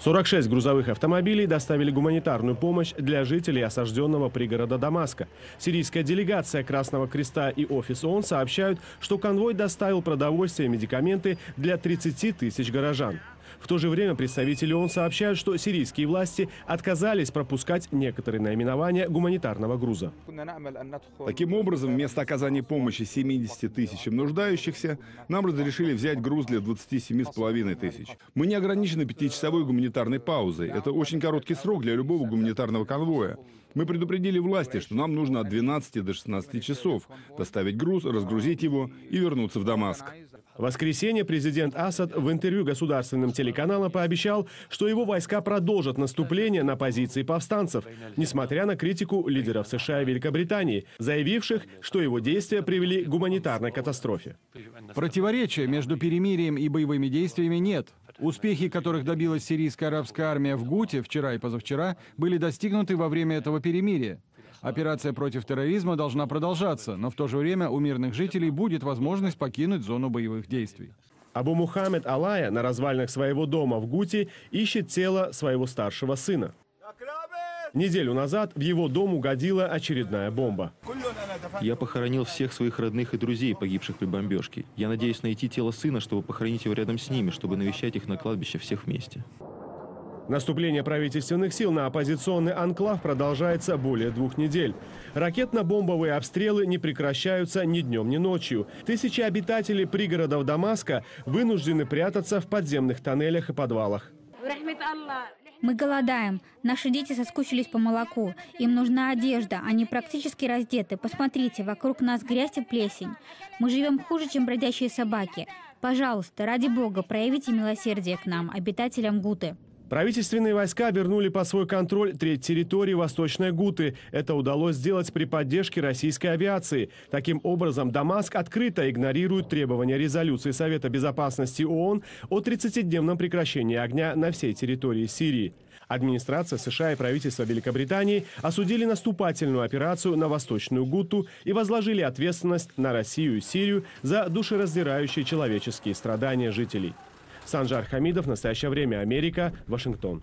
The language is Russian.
46 грузовых автомобилей доставили гуманитарную помощь для жителей осажденного пригорода Дамаска. Сирийская делегация Красного Креста и офис ООН сообщают, что конвой доставил продовольствие и медикаменты для 30 тысяч горожан. В то же время представители ООН сообщают, что сирийские власти отказались пропускать некоторые наименования гуманитарного груза. Таким образом, вместо оказания помощи 70 тысячам нуждающихся, нам разрешили взять груз для 27,5 тысяч. Мы не ограничены пятичасовой гуманитарной паузой. Это очень короткий срок для любого гуманитарного конвоя. Мы предупредили власти, что нам нужно от 12 до 16 часов доставить груз, разгрузить его и вернуться в Дамаск. В воскресенье президент Асад в интервью государственным телеканалам пообещал, что его войска продолжат наступление на позиции повстанцев, несмотря на критику лидеров США и Великобритании, заявивших, что его действия привели к гуманитарной катастрофе. Противоречия между перемирием и боевыми действиями нет. Успехи, которых добилась сирийская арабская армия в Гуте вчера и позавчера, были достигнуты во время этого перемирия. Операция против терроризма должна продолжаться, но в то же время у мирных жителей будет возможность покинуть зону боевых действий. Абу Мухаммед Алая на развалинах своего дома в Гуте ищет тело своего старшего сына. Неделю назад в его дом угодила очередная бомба. Я похоронил всех своих родных и друзей, погибших при бомбежке. Я надеюсь найти тело сына, чтобы похоронить его рядом с ними, чтобы навещать их на кладбище всех вместе. Наступление правительственных сил на оппозиционный анклав продолжается более двух недель. Ракетно-бомбовые обстрелы не прекращаются ни днем, ни ночью. Тысячи обитателей пригородов Дамаска вынуждены прятаться в подземных тоннелях и подвалах. Мы голодаем. Наши дети соскучились по молоку. Им нужна одежда. Они практически раздеты. Посмотрите, вокруг нас грязь и плесень. Мы живем хуже, чем бродячие собаки. Пожалуйста, ради бога, проявите милосердие к нам, обитателям Гуты. Правительственные войска вернули под свой контроль треть территории Восточной Гуты. Это удалось сделать при поддержке российской авиации. Таким образом, Дамаск открыто игнорирует требования резолюции Совета Безопасности ООН о 30-дневном прекращении огня на всей территории Сирии. Администрация США и правительство Великобритании осудили наступательную операцию на Восточную Гуту и возложили ответственность на Россию и Сирию за душераздирающие человеческие страдания жителей. Санжар Хамидов, «Настоящее время. Америка. Вашингтон».